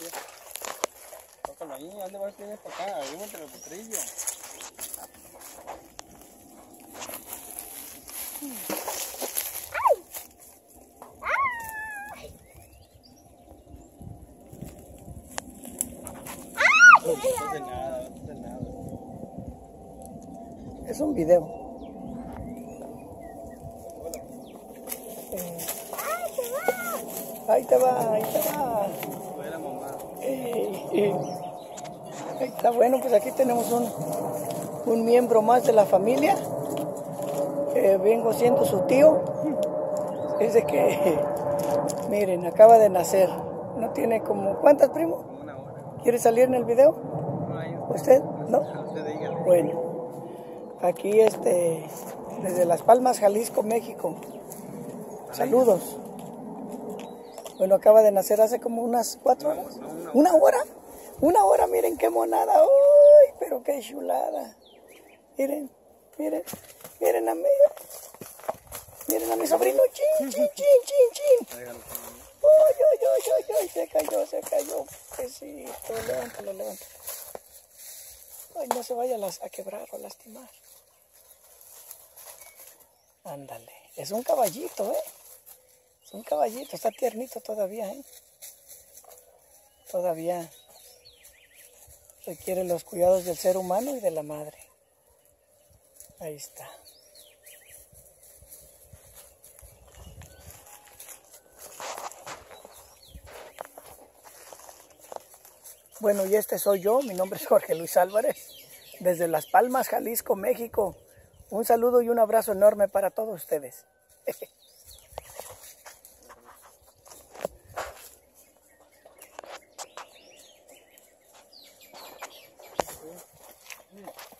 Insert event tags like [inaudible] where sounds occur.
Ahí, ¿dónde vas a tener para acá? Ahí entre el potrillo. No te hace nada, no te nada. Es un video. Ahí te va, ahí te va. Mamá. Eh, está bueno, pues aquí tenemos un, un miembro más de la familia. Vengo siendo su tío. Es de que, [laughs] miren, acaba de nacer. No tiene como, ¿cuántas, primo? Una hora. ¿Quiere salir en el video? ¿Usted? ¿No? Bueno, aquí este, desde Las Palmas, Jalisco, México. Saludos. Bueno, acaba de nacer hace como unas cuatro horas. ¿Una hora? Una hora, miren qué monada. ¡Uy! Pero qué chulada. Miren, miren, miren a mí. Miren a mi sobrino. Chin, chin, chin, chin, chin. ¡Uy, uy, uy, uy, uy! Se cayó, se cayó. Pobrecito, levántalo, levántalo. Ay, no se vaya a quebrar o a lastimar. Ándale. Es un caballito, ¿eh? Es un caballito. Está tiernito todavía, ¿eh? Todavía requiere los cuidados del ser humano y de la madre. Ahí está. Bueno, y este soy yo, mi nombre es Jorge Luis Álvarez, desde Las Palmas, Jalisco, México. Un saludo y un abrazo enorme para todos ustedes. [laughs] Mm.